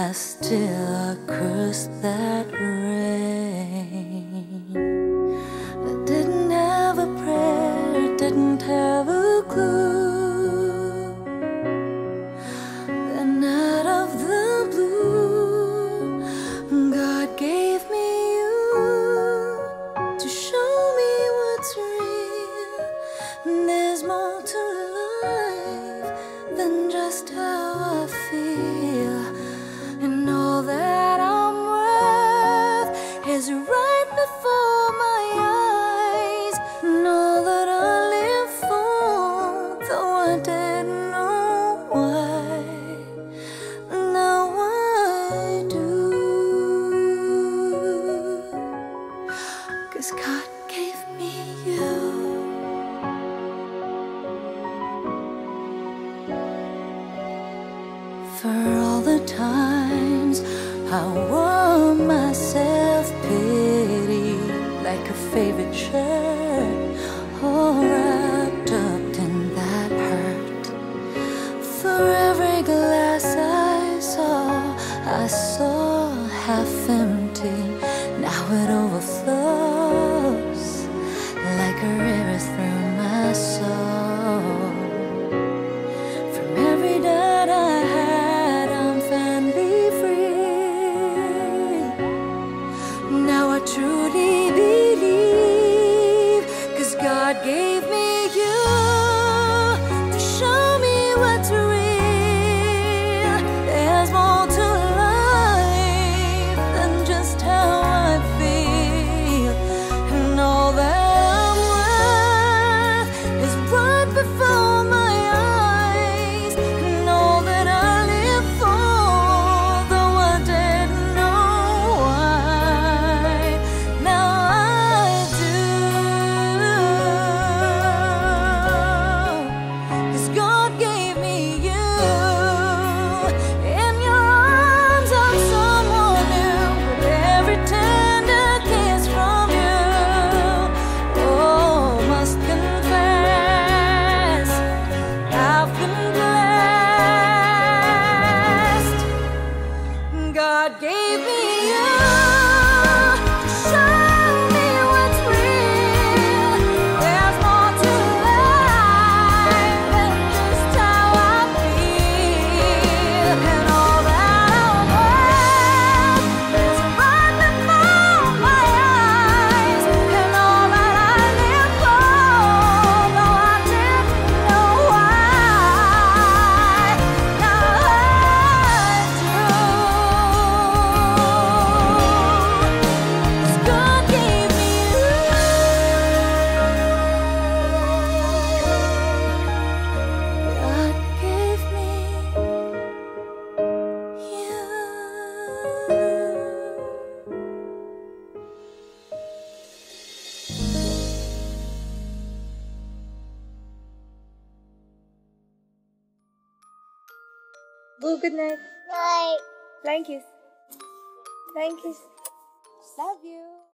I still curse that rain. I didn't have a prayer, didn't have a clue. Then out of the blue, God gave me you to show me what's real. There's more to life than just how I feel. For all the times I wore myself pity like a favorite shirt, all wrapped up in that hurt. For every glass I saw, I saw half empty, now it overflows. God gave me you. Good night. Bye. Thank you. Thank you. Love you.